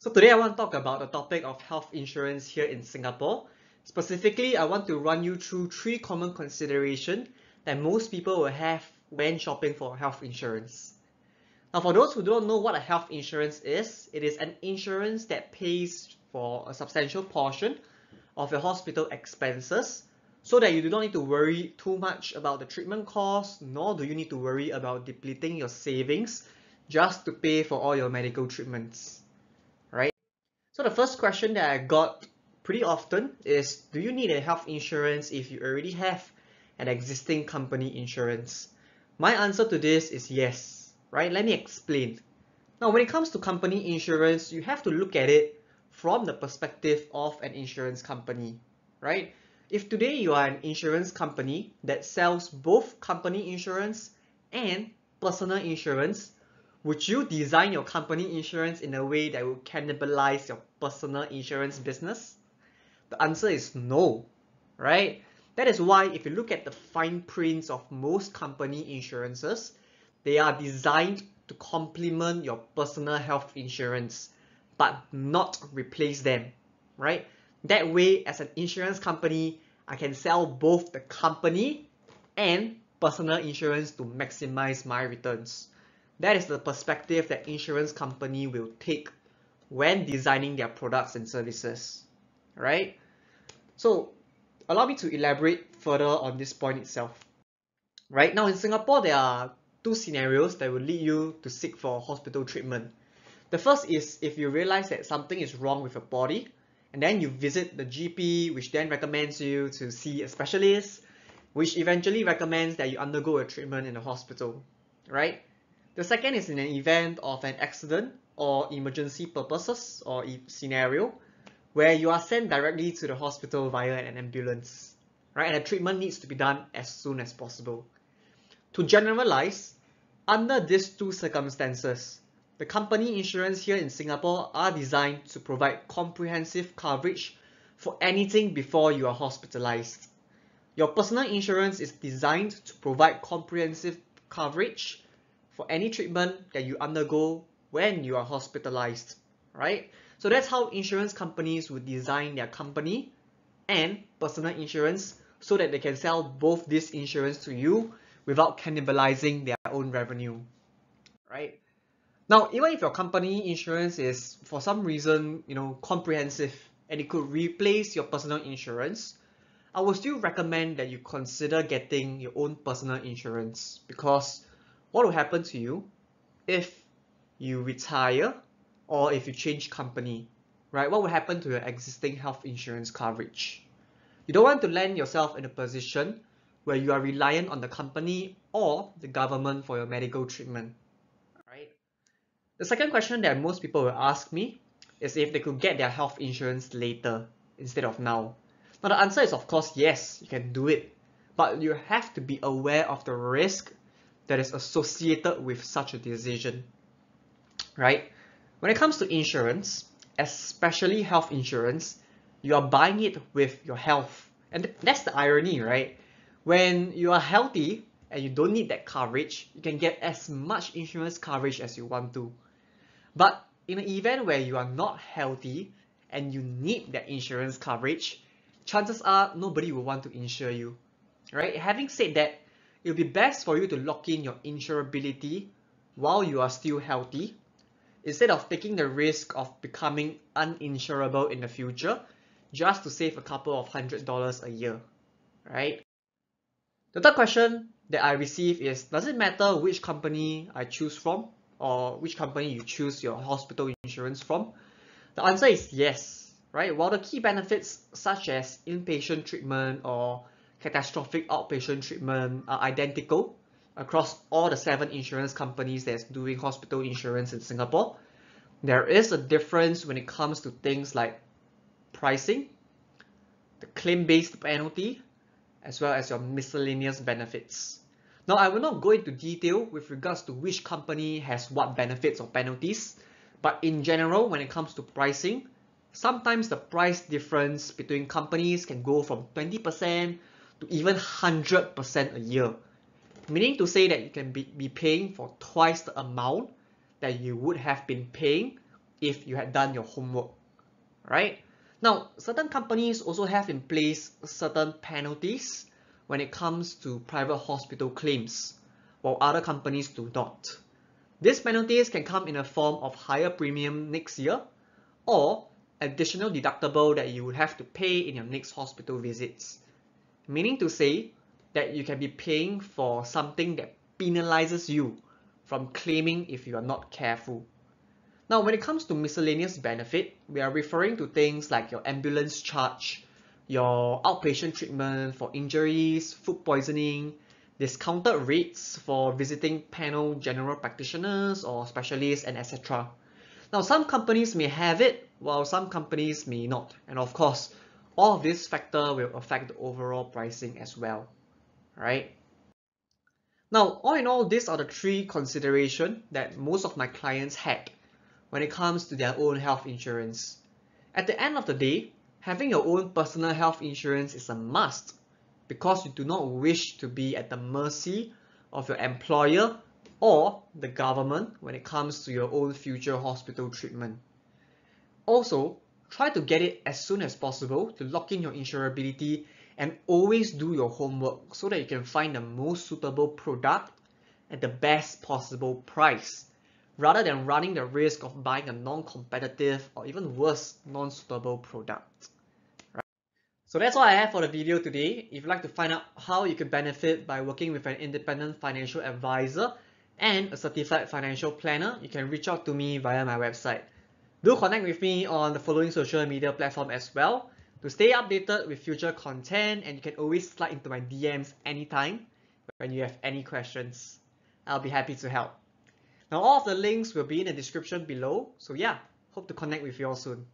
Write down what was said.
So today I want to talk about the topic of health insurance here in Singapore. Specifically, I want to run you through three common considerations that most people will have when shopping for health insurance. Now, for those who don't know what a health insurance is, it is an insurance that pays for a substantial portion of your hospital expenses so that you do not need to worry too much about the treatment costs, nor do you need to worry about depleting your savings just to pay for all your medical treatments? So the first question that I got pretty often is, do you need a health insurance if you already have an existing company insurance? My answer to this is yes, right? Let me explain. Now, when it comes to company insurance, you have to look at it from the perspective of an insurance company, right? If today you are an insurance company that sells both company insurance and personal insurance, would you design your company insurance in a way that will cannibalize your personal insurance business? The answer is no, right? That is why if you look at the fine prints of most company insurances, they are designed to complement your personal health insurance, but not replace them, right? That way, as an insurance company, I can sell both the company and personal insurance to maximize my returns. That is the perspective that insurance company will take when designing their products and services, right? So allow me to elaborate further on this point itself. Right now in Singapore, there are two scenarios that will lead you to seek for hospital treatment. The first is if you realize that something is wrong with your body, and then you visit the GP, which then recommends you to see a specialist, which eventually recommends that you undergo a treatment in a hospital, right? The second is in an event of an accident or emergency purposes or e scenario where you are sent directly to the hospital via an ambulance, right? And the treatment needs to be done as soon as possible. To generalize, under these two circumstances, the company insurance here in Singapore are designed to provide comprehensive coverage for anything before you are hospitalized. Your personal insurance is designed to provide comprehensive coverage for any treatment that you undergo when you are hospitalized, right? So that's how insurance companies would design their company and personal insurance so that they can sell both this insurance to you without cannibalizing their own revenue, right? Now, even if your company insurance is for some reason, you know, comprehensive and it could replace your personal insurance, I would still recommend that you consider getting your own personal insurance because what will happen to you if you retire or if you change company, right? What will happen to your existing health insurance coverage? You don't want to land yourself in a position where you are reliant on the company or the government for your medical treatment. Right? The second question that most people will ask me is if they could get their health insurance later instead of now. Now the answer is of course yes, you can do it, but you have to be aware of the risk that is associated with such a decision, right? When it comes to insurance, especially health insurance, you are buying it with your health. And that's the irony, right? When you are healthy and you don't need that coverage, you can get as much insurance coverage as you want to. But in an event where you are not healthy and you need that insurance coverage, chances are nobody will want to insure you, right? Having said that, it will be best for you to lock in your insurability while you are still healthy instead of taking the risk of becoming uninsurable in the future just to save a couple of hundred dollars a year, right? The third question that I receive is, does it matter which company I choose from? or which company you choose your hospital insurance from? The answer is yes, right? While the key benefits such as inpatient treatment or catastrophic outpatient treatment are identical across all the seven insurance companies that's doing hospital insurance in Singapore, there is a difference when it comes to things like pricing, the claim-based penalty, as well as your miscellaneous benefits. Now, I will not go into detail with regards to which company has what benefits or penalties, but in general, when it comes to pricing, sometimes the price difference between companies can go from 20% to even 100% a year. Meaning to say that you can be, be paying for twice the amount that you would have been paying if you had done your homework, right? Now, certain companies also have in place certain penalties when it comes to private hospital claims, while other companies do not. These penalties can come in a form of higher premium next year or additional deductible that you would have to pay in your next hospital visits. Meaning to say that you can be paying for something that penalizes you from claiming if you are not careful. Now, when it comes to miscellaneous benefit, we are referring to things like your ambulance charge, your outpatient treatment for injuries, food poisoning, discounted rates for visiting panel general practitioners or specialists, and etc. Now, some companies may have it, while some companies may not. And of course, all of this factor will affect the overall pricing as well, right? Now, all in all, these are the three considerations that most of my clients had when it comes to their own health insurance. At the end of the day, having your own personal health insurance is a must because you do not wish to be at the mercy of your employer or the government when it comes to your own future hospital treatment. Also, try to get it as soon as possible to lock in your insurability and always do your homework so that you can find the most suitable product at the best possible price rather than running the risk of buying a non-competitive or even worse, non-suitable product. Right? So that's all I have for the video today. If you'd like to find out how you can benefit by working with an independent financial advisor and a certified financial planner, you can reach out to me via my website. Do connect with me on the following social media platform as well to stay updated with future content and you can always slide into my DMs anytime when you have any questions. I'll be happy to help. Now all of the links will be in the description below. So yeah, hope to connect with you all soon.